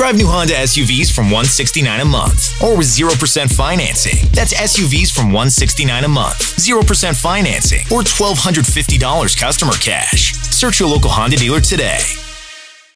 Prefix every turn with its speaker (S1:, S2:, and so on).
S1: Drive new Honda SUVs from 169 a month or with 0% financing. That's SUVs from 169 a month, 0% financing, or $1,250 customer cash. Search your local Honda dealer today.